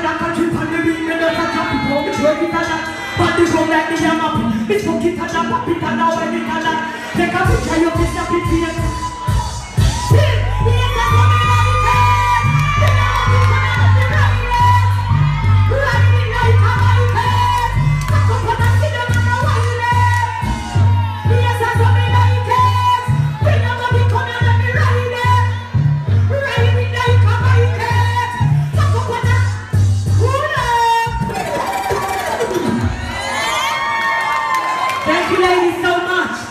alakam tüm pandemi Ve dört atak bir boğmuş kitana you ladies so much.